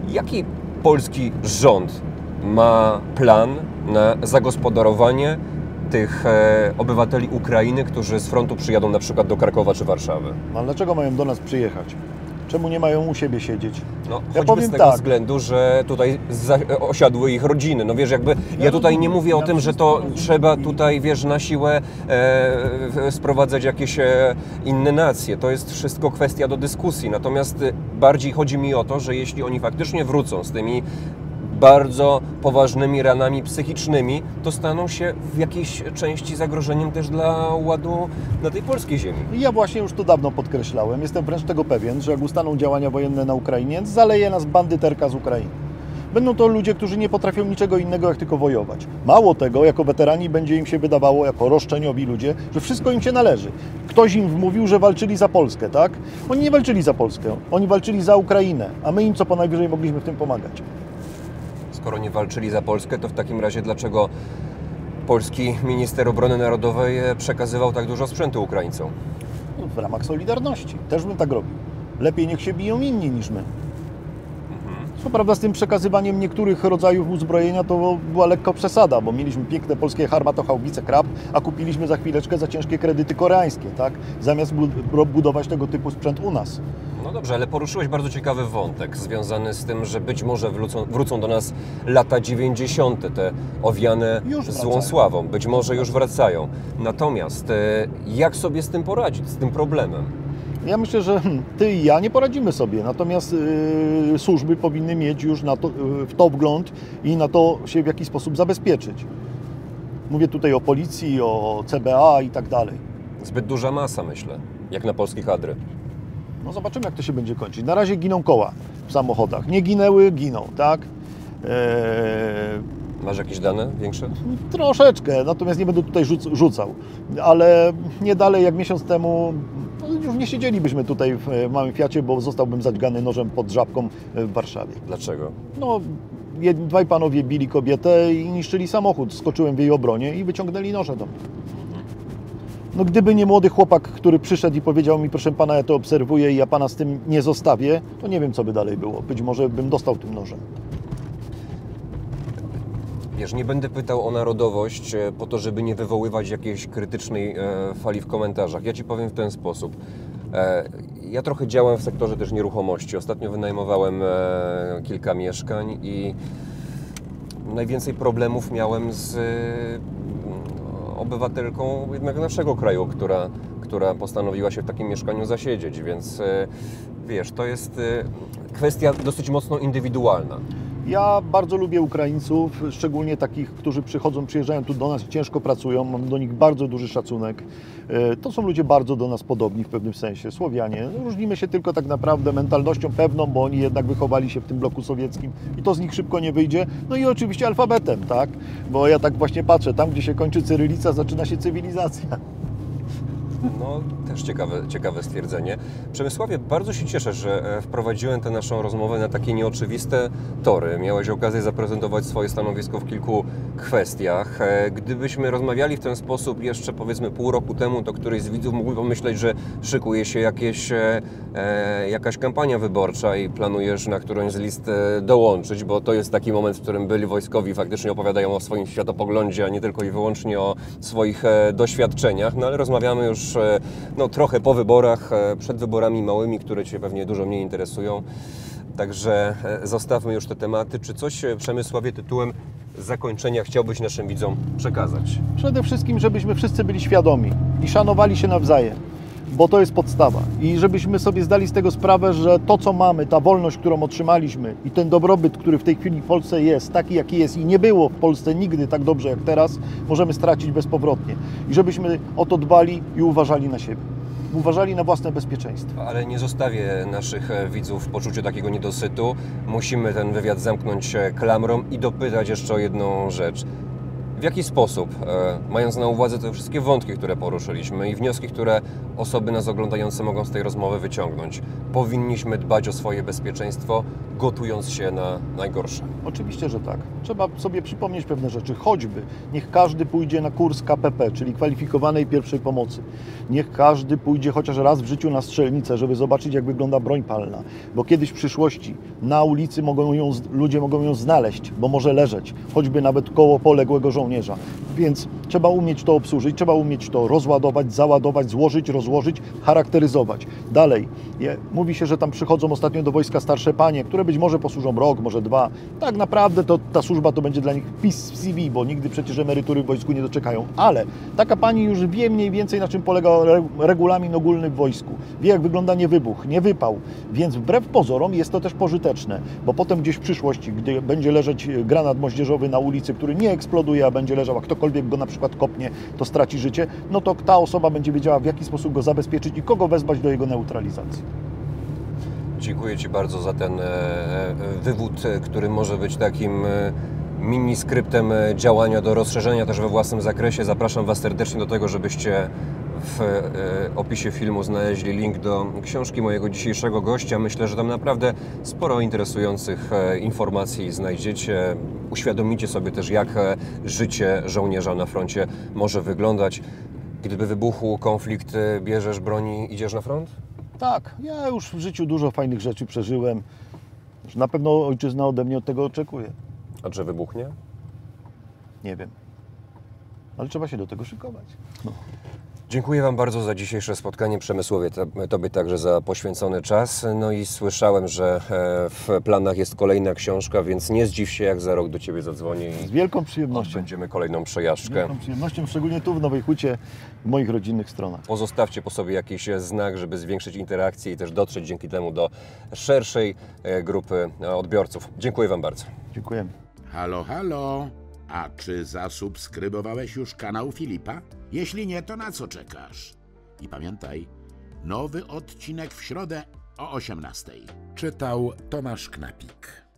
jaki polski rząd ma plan na zagospodarowanie tych e, obywateli Ukrainy, którzy z frontu przyjadą na przykład do Krakowa czy Warszawy? No, ale dlaczego mają do nas przyjechać? Czemu nie mają u siebie siedzieć? No, Ja powiem z tego tak. względu, że tutaj za, osiadły ich rodziny. No wiesz, jakby ja tutaj nie mówię o tym, że to trzeba tutaj, wiesz, na siłę e, sprowadzać jakieś e, inne nacje. To jest wszystko kwestia do dyskusji. Natomiast e, bardziej chodzi mi o to, że jeśli oni faktycznie wrócą z tymi bardzo poważnymi ranami psychicznymi, to staną się w jakiejś części zagrożeniem też dla ładu na tej polskiej ziemi. Ja właśnie już to dawno podkreślałem. Jestem wręcz tego pewien, że jak ustaną działania wojenne na Ukrainie, zaleje nas bandyterka z Ukrainy. Będą to ludzie, którzy nie potrafią niczego innego, jak tylko wojować. Mało tego, jako weterani będzie im się wydawało, jako roszczeniowi ludzie, że wszystko im się należy. Ktoś im wmówił, że walczyli za Polskę, tak? Oni nie walczyli za Polskę, oni walczyli za Ukrainę, a my im co po najwyżej mogliśmy w tym pomagać. Skoro nie walczyli za Polskę, to w takim razie dlaczego polski minister obrony narodowej e, przekazywał tak dużo sprzętu Ukraińcom? No, w ramach Solidarności. Też bym tak robił. Lepiej niech się biją inni niż my. Co prawda z tym przekazywaniem niektórych rodzajów uzbrojenia to była lekko przesada, bo mieliśmy piękne polskie harmatochałbice Krab, a kupiliśmy za chwileczkę za ciężkie kredyty koreańskie, tak? Zamiast bu- budować tego typu sprzęt u nas. No dobrze, ale poruszyłeś bardzo ciekawy wątek związany z tym, że być może wrócą, wrócą do nas lata 90., te owiane Już złą wracają. sławą. Być może już wracają. Natomiast e, jak sobie z tym poradzić, z tym problemem? Ja myślę, że ty i ja nie poradzimy sobie, natomiast yy, służby powinny mieć już na to, yy, w to wgląd i na to się w jakiś sposób zabezpieczyć. Mówię tutaj o policji, o CBA i tak dalej. Zbyt duża masa, myślę, jak na polskie kadry. No zobaczymy, jak to się będzie kończyć. Na razie giną koła w samochodach. Nie ginęły, giną, tak? Eee, Masz jakieś dane większe? troszeczkę, natomiast nie będę tutaj rzuc rzucał. Ale nie dalej jak miesiąc temu nie siedzielibyśmy tutaj w e, małym Fiacie, bo zostałbym zadźgany nożem pod żabką e, w Warszawie. Dlaczego? No, jed- dwaj panowie bili kobietę i niszczyli samochód. Skoczyłem w jej obronie i wyciągnęli noże do mnie. No gdyby nie młody chłopak, który przyszedł i powiedział mi, proszę pana, ja to obserwuję i ja pana z tym nie zostawię, to nie wiem, co by dalej było. Być może bym dostał tym nożem. Wiesz, nie będę pytał o narodowość e, po to, żeby nie wywoływać jakiejś krytycznej fali w komentarzach. Ja Ci powiem w ten sposób. E, Ja trochę działam w sektorze też nieruchomości. Ostatnio wynajmowałem e, kilka mieszkań i najwięcej problemów miałem z e, obywatelką jednak naszego kraju, która, która postanowiła się w takim mieszkaniu zasiedzieć, więc wiesz, to jest kwestia dosyć mocno indywidualna. Ja bardzo lubię Ukraińców, szczególnie takich, którzy przychodzą, przyjeżdżają tu do nas i ciężko pracują. Mam do nich bardzo duży szacunek. E, To są ludzie bardzo do nas podobni w pewnym sensie, Słowianie. Różnimy się tylko tak naprawdę mentalnością pewną, bo oni jednak wychowali się w tym bloku sowieckim i to z nich szybko nie wyjdzie. No i oczywiście alfabetem, tak? Bo ja tak właśnie patrzę, tam gdzie się kończy cyrylica, zaczyna się cywilizacja. No, też ciekawe, ciekawe stwierdzenie. Przemysławie, bardzo się cieszę, że e, wprowadziłem tę naszą rozmowę na takie nieoczywiste tory. Miałeś okazję zaprezentować swoje stanowisko w kilku kwestiach. E, Gdybyśmy rozmawiali w ten sposób jeszcze powiedzmy pół roku temu, to któryś z widzów mógłby pomyśleć, że szykuje się jakieś, e, e, jakaś kampania wyborcza i planujesz na którąś z list dołączyć, bo to jest taki moment, w którym byli wojskowi faktycznie opowiadają o swoim światopoglądzie, a nie tylko i wyłącznie o swoich doświadczeniach. No ale rozmawiamy już e, no, trochę po wyborach, e, przed wyborami małymi, które Cię pewnie dużo mniej interesują. Także e, zostawmy już te tematy. Czy coś Przemysławie tytułem zakończenia chciałbyś naszym widzom przekazać? Przede wszystkim, żebyśmy wszyscy byli świadomi i szanowali się nawzajem, bo to jest podstawa. I żebyśmy sobie zdali z tego sprawę, że to, co mamy, ta wolność, którą otrzymaliśmy i ten dobrobyt, który w tej chwili w Polsce jest, taki jaki jest i nie było w Polsce nigdy tak dobrze jak teraz, możemy stracić bezpowrotnie. I żebyśmy o to dbali i uważali na siebie. Uważali na własne bezpieczeństwo. Ale nie zostawię naszych e, widzów w poczuciu takiego niedosytu. Musimy ten wywiad zamknąć e, klamrą i dopytać jeszcze o jedną rzecz. W jaki sposób, e, mając na uwadze te wszystkie wątki, które poruszyliśmy i wnioski, które osoby nas oglądające mogą z tej rozmowy wyciągnąć, powinniśmy dbać o swoje bezpieczeństwo, gotując się na najgorsze? Oczywiście, że tak. Trzeba sobie przypomnieć pewne rzeczy. Choćby niech każdy pójdzie na kurs KPP, czyli kwalifikowanej pierwszej pomocy. Niech każdy pójdzie chociaż raz w życiu na strzelnicę, żeby zobaczyć, jak wygląda broń palna. Bo kiedyś w przyszłości na ulicy mogą ją, ludzie mogą ją znaleźć, bo może leżeć, choćby nawet koło poległego żołnierza. Więc trzeba umieć to obsłużyć, trzeba umieć to rozładować, załadować, złożyć, rozłożyć, charakteryzować. Dalej, je, mówi się, że tam przychodzą ostatnio do wojska starsze panie, które być może posłużą rok, może dwa. Tak naprawdę to ta służba to będzie dla nich wpis w CV, bo nigdy przecież emerytury w wojsku nie doczekają. Ale taka pani już wie mniej więcej na czym polega re- regulamin ogólny w wojsku. Wie jak wygląda niewybuch, niewypał. Więc wbrew pozorom jest to też pożyteczne, bo potem gdzieś w przyszłości, gdy będzie leżeć granat moździerzowy na ulicy, który nie eksploduje, a będzie leżał, a ktokolwiek go na przykład kopnie, to straci życie, no to ta osoba będzie wiedziała w jaki sposób go zabezpieczyć i kogo wezwać do jego neutralizacji. Dziękuję Ci bardzo za ten e, e, wywód, który może być takim e, mini skryptem e, działania do rozszerzenia też we własnym zakresie. Zapraszam Was serdecznie do tego, żebyście w e, opisie filmu znaleźli link do książki mojego dzisiejszego gościa. Myślę, że tam naprawdę sporo interesujących e, informacji znajdziecie. Uświadomicie sobie też, jak e, życie żołnierza na froncie może wyglądać. Gdyby wybuchł konflikt, bierzesz broni, idziesz na front? Tak, ja już w życiu dużo fajnych rzeczy przeżyłem. Na pewno ojczyzna ode mnie od tego oczekuje. A czy wybuchnie? Nie wiem. Ale trzeba się do tego szykować. No. Dziękuję Wam bardzo za dzisiejsze spotkanie. Przemysłowie, to- Tobie także za poświęcony czas. No i słyszałem, że e, w planach jest kolejna książka, więc nie zdziw się, jak za rok do Ciebie zadzwonię Z wielką przyjemnością. będziemy kolejną Z przejażdżkę. wielką przyjemnością, szczególnie tu w Nowej Hucie, w moich rodzinnych stronach. Pozostawcie po sobie jakiś znak, żeby zwiększyć interakcję i też dotrzeć dzięki temu do szerszej e, grupy odbiorców. Dziękuję Wam bardzo. Dziękujemy. Halo, halo. A czy zasubskrybowałeś już kanał Filipa? Jeśli nie, to na co czekasz? I pamiętaj, nowy odcinek w środę o 18:00. Czytał Tomasz Knapik.